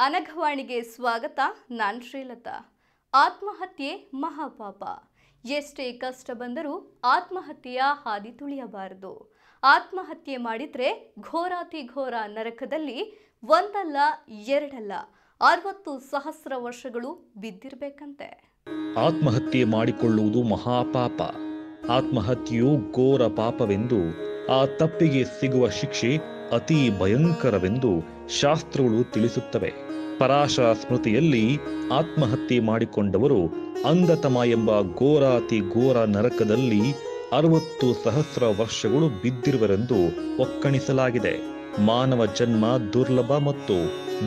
ಅನಘವಾಣಿಗೆ ಸ್ವಾಗತ. ನಾನ್ ಶ್ರೀಲತಾ. ಆತ್ಮಹತ್ಯೆ ಮಹಾಪಾಪ. ಎಷ್ಟೇ ಕಷ್ಟ ಬಂದರೂ ಆತ್ಮಹತ್ಯೆಯ ಹಾದಿ ತುಳಿಯಬಾರದು. ಆತ್ಮಹತ್ಯೆ ಮಾಡಿದ್ರೆ ಘೋರಾತಿ ಘೋರ ನರಕದಲ್ಲಿ ಒಂದಲ್ಲ, ಎರಡಲ್ಲ, ಅರವತ್ತು ಸಹಸ್ರ ವರ್ಷಗಳು ಬಿದ್ದಿರ್ಬೇಕಂತೆ. ಆತ್ಮಹತ್ಯೆ ಮಾಡಿಕೊಳ್ಳುವುದು ಮಹಾಪಾಪ. ಆತ್ಮಹತ್ಯೆಯು ಘೋರ ಪಾಪವೆಂದು ಆ ತಪ್ಪಿಗೆ ಸಿಗುವ ಶಿಕ್ಷೆ ಅತಿ ಭಯಂಕರವೆಂದು ಶಾಸ್ತ್ರಗಳು ತಿಳಿಸುತ್ತವೆ. ಪರಾಶರ ಸ್ಮೃತಿಯಲ್ಲಿ ಆತ್ಮಹತ್ಯೆ ಮಾಡಿಕೊಂಡವರು ಅಂಧತಮ ಎಂಬ ಘೋರಾತಿ ಘೋರ ನರಕದಲ್ಲಿ ಅರವತ್ತು ಸಹಸ್ರ ವರ್ಷಗಳು ಬಿದ್ದಿರುವರೆಂದು ಒಕ್ಕಣಿಸಲಾಗಿದೆ. ಮಾನವ ಜನ್ಮ ದುರ್ಲಭ ಮತ್ತು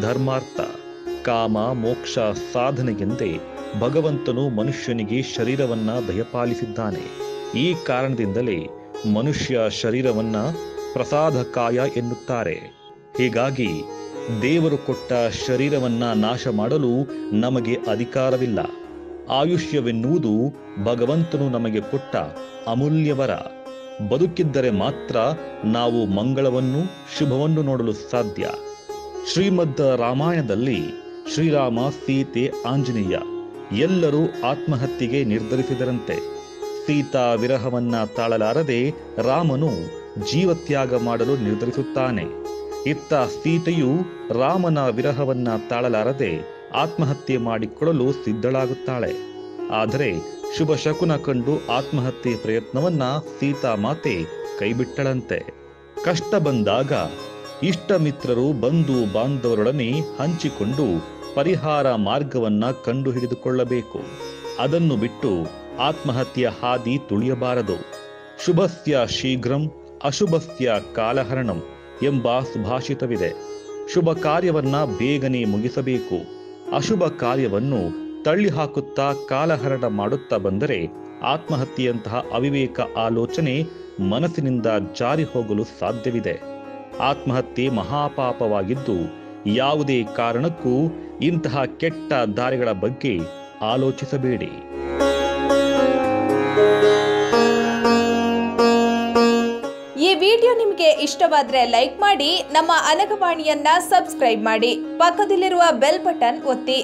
ಧರ್ಮಾರ್ಥ. ಕಾಮ, ಮೋಕ್ಷ ಸಾಧನೆಗೆಂದೇ ಭಗವಂತನು ಮನುಷ್ಯನಿಗೆ ಶರೀರವನ್ನ ದಯಪಾಲಿಸಿದ್ದಾನೆ. ಈ ಕಾರಣದಿಂದಲೇ ಮನುಷ್ಯ ಶರೀರವನ್ನ ಪ್ರಸಾದಕಾಯ ಎನ್ನುತ್ತಾರೆ. ಹೀಗಾಗಿ ದೇವರು ಕೊಟ್ಟ ಶರೀರವನ್ನ ನಾಶ ಮಾಡಲು ನಮಗೆ ಅಧಿಕಾರವಿಲ್ಲ. ಆಯುಷ್ಯವೆನ್ನುವುದು ಭಗವಂತನು ನಮಗೆ ಕೊಟ್ಟ ಅಮೂಲ್ಯವರ ಬದುಕಿದ್ದರೆ ಮಾತ್ರ ನಾವು ಮಂಗಳವನ್ನು ಶುಭವನ್ನು ನೋಡಲು ಸಾಧ್ಯ. ಶ್ರೀಮದ್ ರಾಮಾಯಣದಲ್ಲಿ ಶ್ರೀರಾಮ ಸೀತೆ ಆಂಜನೇಯ ಎಲ್ಲರೂ ಆತ್ಮಹತ್ಯೆಗೆ ನಿರ್ಧರಿಸಿದರಂತೆ. ಸೀತಾ ವಿರಹವನ್ನ ತಾಳಲಾರದೆ ರಾಮನು ಜೀವತ್ಯಾಗ ಮಾಡಲು ನಿರ್ಧರಿಸುತ್ತಾನೆ. ಇತ್ತ ಸೀತೆಯು ರಾಮನ ವಿರಹವನ್ನ ತಾಳಲಾರದೆ ಆತ್ಮಹತ್ಯೆ ಮಾಡಿಕೊಳ್ಳಲು ಸಿದ್ಧಳಾಗುತ್ತಾಳೆ. ಆದರೆ ಶುಭ ಶಕುನ ಕಂಡು ಆತ್ಮಹತ್ಯೆ ಪ್ರಯತ್ನವನ್ನ ಸೀತಾ ಮಾತೆ ಕೈಬಿಟ್ಟಳಂತೆ. ಕಷ್ಟ ಬಂದಾಗ ಇಷ್ಟ ಮಿತ್ರರು ಬಂಧು ಬಾಂಧವರೊಡನೆ ಹಂಚಿಕೊಂಡು ಪರಿಹಾರ ಮಾರ್ಗವನ್ನ ಕಂಡು ಹಿಡಿದುಕೊಳ್ಳಬೇಕು ಅದನ್ನು ಬಿಟ್ಟು ಆತ್ಮಹತ್ಯೆ ಹಾದಿ ತುಳಿಯಬಾರದು. ಶುಭಸ್ಯ ಶೀಘ್ರಂ ಅಶುಭಸ್ಯ ಕಾಲಹರಣಂ ಎಂಬ ಸುಭಾಷಿತವಿದೆ. ಶುಭ ಕಾರ್ಯವನ್ನ ಬೇಗನೆ ಮುಗಿಸಬೇಕು. ಅಶುಭ ಕಾರ್ಯವನ್ನು ತಳ್ಳಿ ಹಾಕುತ್ತಾ ಕಾಲಹರಣ ಮಾಡುತ್ತಾ ಬಂದರೆ ಆತ್ಮಹತ್ಯೆಯಂತಹ ಅವಿವೇಕ ಆಲೋಚನೆ ಮನಸ್ಸಿನಿಂದ ಜಾರಿ ಹೋಗಲು ಸಾಧ್ಯವಿದೆ. ಆತ್ಮಹತ್ಯೆ ಮಹಾಪಾಪವಾಗಿದ್ದು ಯಾವುದೇ ಕಾರಣಕ್ಕೂ ಇಂತಹ ಕೆಟ್ಟ ದಾರಿಗಳ ಬಗ್ಗೆ ಆಲೋಚಿಸಬೇಡಿ. ವಿಡಿಯೋ ನಿಮಗೆ ಇಷ್ಟವಾದರೆ ಲೈಕ್ ಮಾಡಿ ನಮ್ಮ ಅನಗವಾಣಿಯನ್ನ ಸಬ್ಸ್ಕ್ರೈಬ್ ಮಾಡಿ ಪಕ್ಕದಲ್ಲಿರುವ ಬೆಲ್ ಬಟನ್ ಒತ್ತಿ.